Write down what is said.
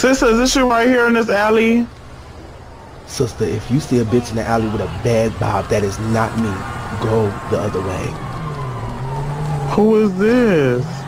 Sister, is this you right here in this alley? Sister, if you see a bitch in the alley with a bad bob, that is not me. Go the other way. Who is this?